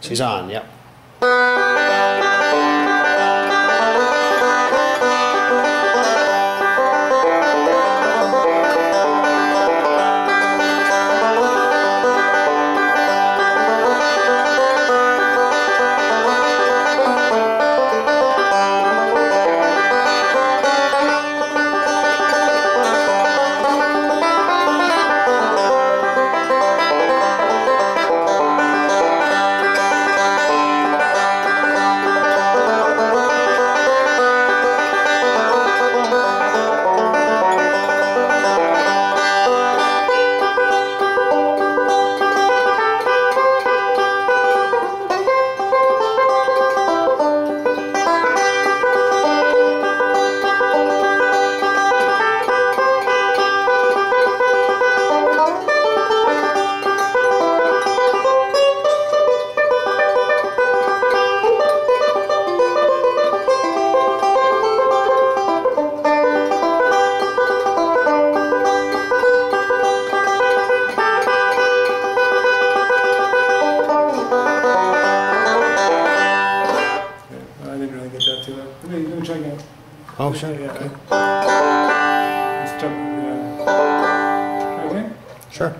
Cisania. That. Let me, let me try again. Oh, sure, Yeah. okay. Let's start, yeah. Sure.